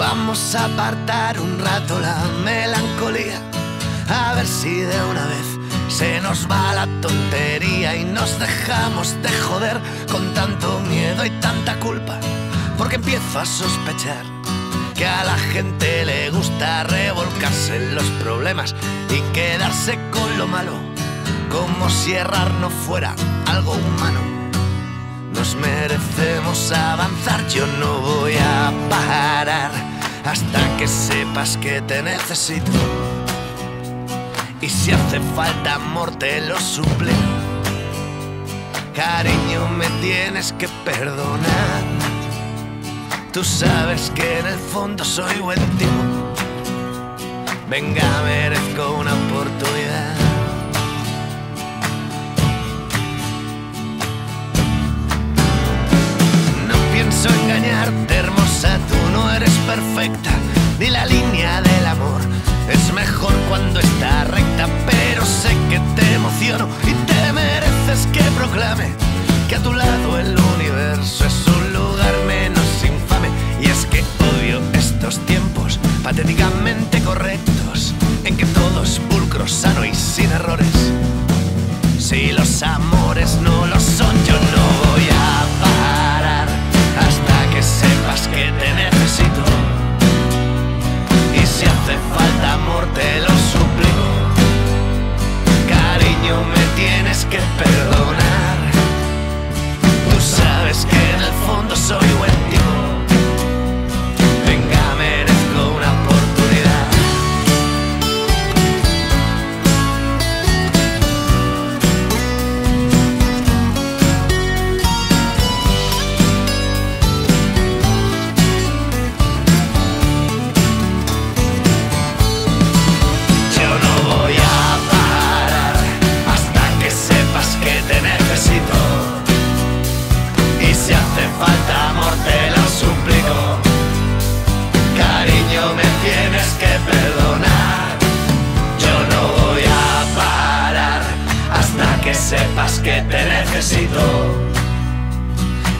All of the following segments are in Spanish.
vamos a apartar un rato la melancolía. A ver si de una vez se nos va la tontería y nos dejamos de joder con tanto miedo y tanta culpa. Porque empiezo a sospechar que a la gente le gusta revolcarse en los problemas y quedarse con lo malo, como si errar no fuera algo humano. Nos merecemos avanzar, yo no voy a parar hasta que sepas que te necesito. Y si hace falta amor te lo suple. Cariño, me tienes que perdonar. Tú sabes que en el fondo soy buen tipo. Venga, merezco una oportunidad. Perfecta. Ni la línea del amor es mejor cuando está recta, pero sé que te emociono y te mereces que proclame que a tu lado el universo es un lugar menos infame. Y es que odio estos tiempos patéticamente correctos en que todo es pulcro, sano y sin errores. Si los amores no lo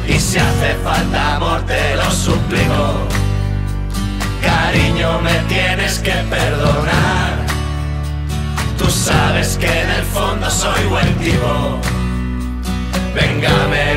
Y si hace falta amor te lo suplico. Cariño, me tienes que perdonar. Tú sabes que en el fondo soy buen tipo. Venga, me